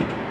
you.